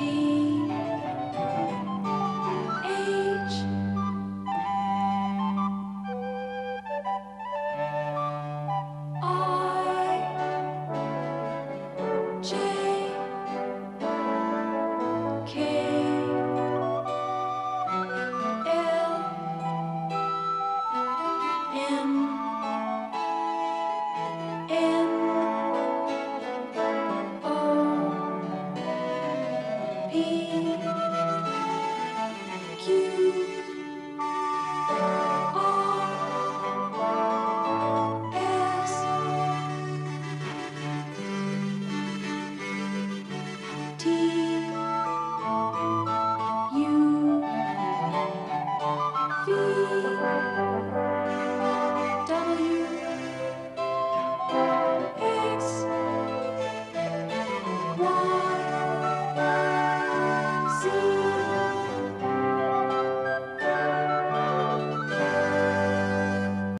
energy.